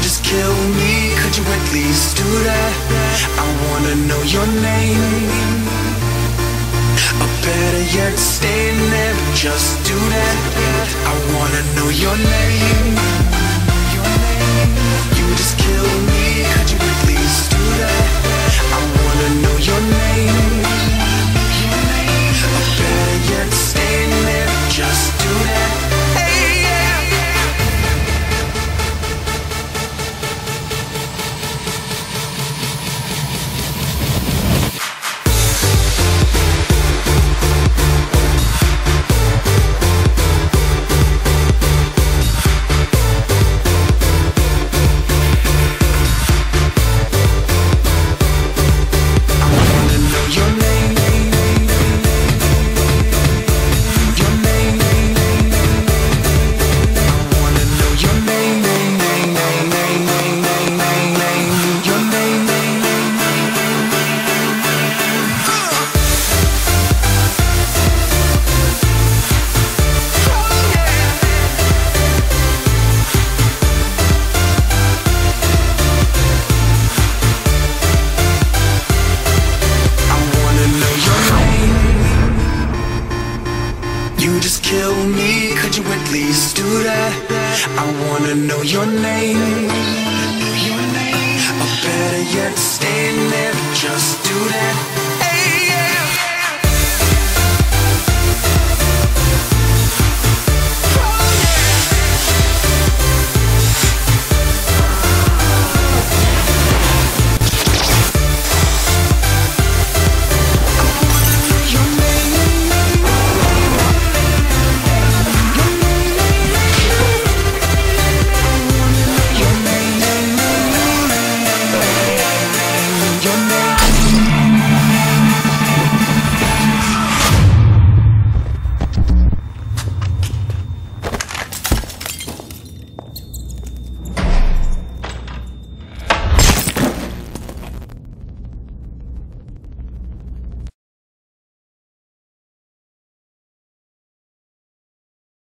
just kill me? Could you at least do that? I wanna know your name Or better yet, stay there, just do that I wanna know your name kill me? Could you at least do that? I wanna know your name. Or better yet, stand there. Just do that.